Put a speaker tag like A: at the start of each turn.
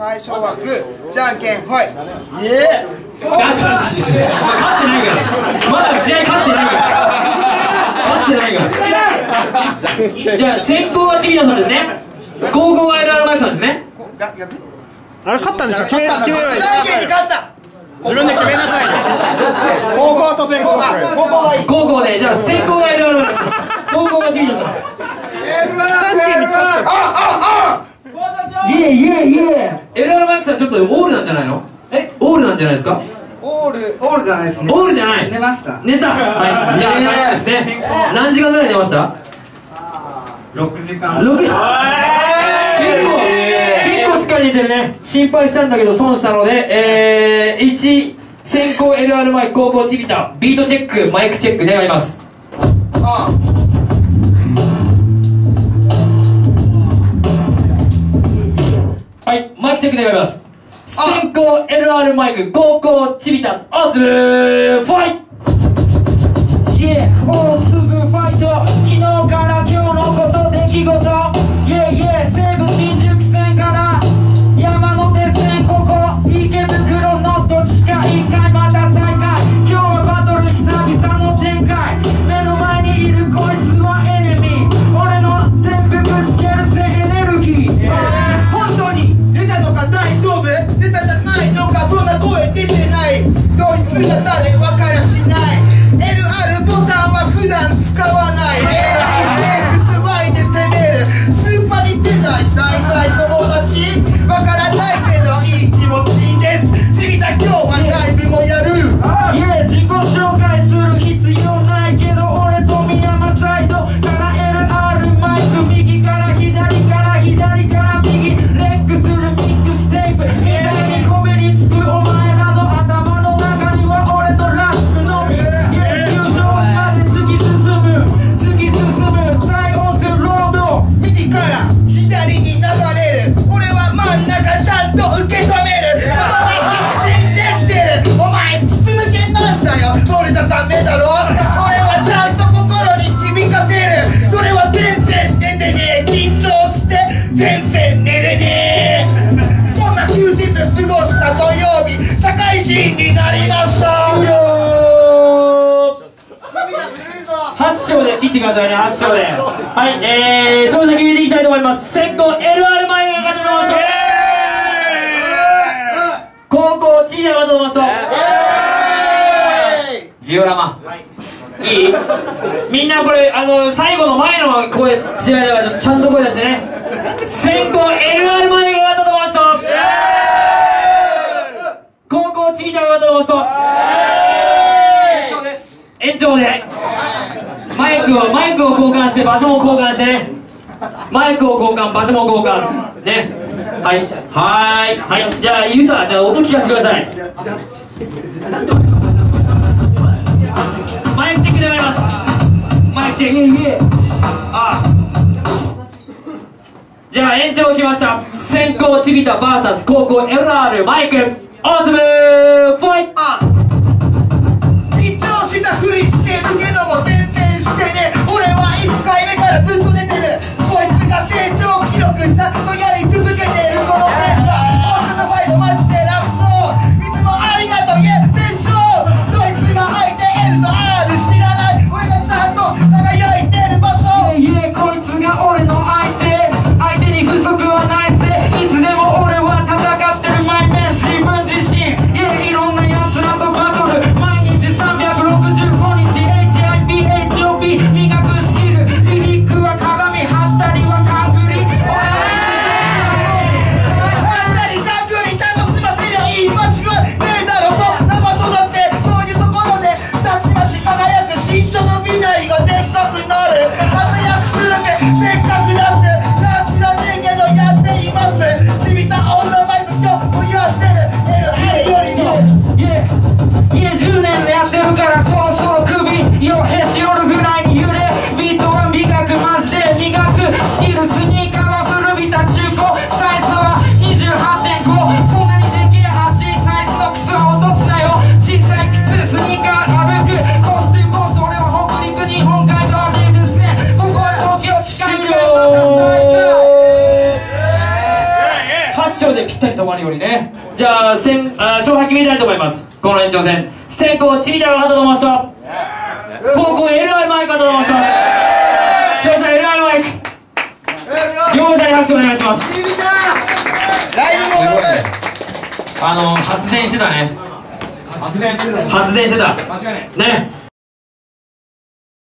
A: 最初はグーじゃんけんほい。イエー
B: 勝ってないから。まだ試合勝ってないから。勝ってないから。じゃあ先行はチビタさんですね。後攻はエルアルマイクさんですね。
A: が逆？
C: あれ勝ったんでしょ？決め決めればいい
A: じゃんけんに勝った。
C: 自分で決めなさい。よ高校と先行
A: あここはいい。
B: 後攻でじゃあ先行がエルアルマイクさん。後攻がチビタさんイエイイエイイエイエルアルマイクさんちょっとオールなんじゃないの？え？オールなんじゃないですか？
D: オール、オールじゃないです。ね。
B: オールじゃない。
D: 寝ました。
B: 寝た。はい。じゃあ帰ったですね。何時間ぐらい寝ました
D: ？6時間。
B: 6結構結構しっかり寝てるね。心配したんだけど損したのでえー、1先行 LR マイク後攻チビタビートチェックマイクチェック願います。
A: あ
B: はい。マイクチェック願います先行 LR マイク後攻チビタオーツブファイト。
E: Yeah, 大粒ファイト。昨日から今日のこと。
A: 土曜日社会人になりました
B: 8章で切ってくださいね8章で。はいえー、それで決めていきたいと思います。先行 LR マイクが勝ったと思う人後攻チビタが勝ったと？思う人ジオラマ。いい？みんなこれあの最後の前の声試合ではちゃんと声出してね。先行 LR マイクが勝ったと？思う人後攻チビタが勝ったと思う人延長で。マイクをマイクを交換して場所も交換してね。マイクを交換場所も交換。ね。はい。はーい。はい。じゃあゆうたじゃあ音聞かせてください。マイクチェックでございます。マイクチェック。あ。じゃあ延長来ました。先行チビタ VS 高校 LR マイクオーズムまるようにね。じゃあ先あ勝敗決めたいと思います。この延長戦。先攻ちびたろうハトと申す。と後攻 LR マイクと申す。と翔さん LR マイク。両者に拍手お願いします。
A: ライブも
B: あの発電してたね。
C: 発電してた。
B: 発電してた。
C: 間違いない。
B: ね